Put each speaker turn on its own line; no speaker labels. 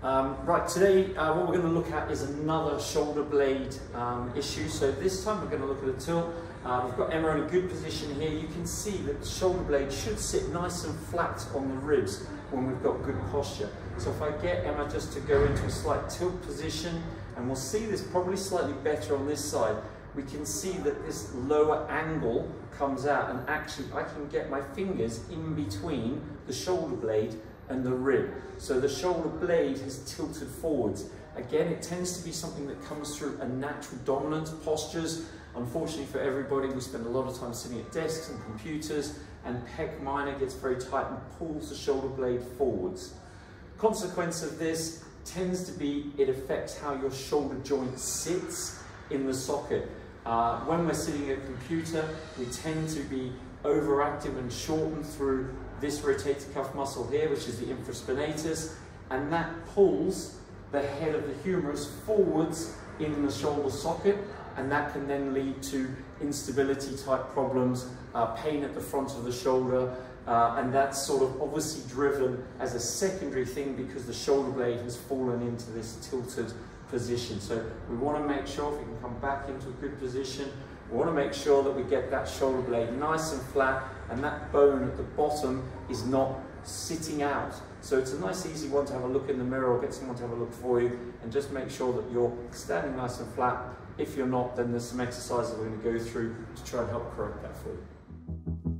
Um, right, today uh, what we're going to look at is another shoulder blade um, issue. So this time we're going to look at a tilt. Uh, we've got Emma in a good position here. You can see that the shoulder blade should sit nice and flat on the ribs when we've got good posture. So if I get Emma just to go into a slight tilt position, and we'll see this probably slightly better on this side, we can see that this lower angle comes out and actually I can get my fingers in between the shoulder blade and the rib. So the shoulder blade has tilted forwards. Again, it tends to be something that comes through a natural dominant postures. Unfortunately for everybody, we spend a lot of time sitting at desks and computers and pec minor gets very tight and pulls the shoulder blade forwards. Consequence of this tends to be it affects how your shoulder joint sits in the socket. Uh, when we're sitting at a computer, we tend to be overactive and shortened through this rotator cuff muscle here, which is the infraspinatus, and that pulls the head of the humerus forwards in the shoulder socket, and that can then lead to instability type problems, uh, pain at the front of the shoulder, uh, and that's sort of obviously driven as a secondary thing because the shoulder blade has fallen into this tilted position. So we want to make sure if we can come back into a good position, we want to make sure that we get that shoulder blade nice and flat and that bone at the bottom is not sitting out. So it's a nice easy one to have a look in the mirror or get someone to have a look for you and just make sure that you're standing nice and flat. If you're not, then there's some exercises we're going to go through to try and help correct that for you.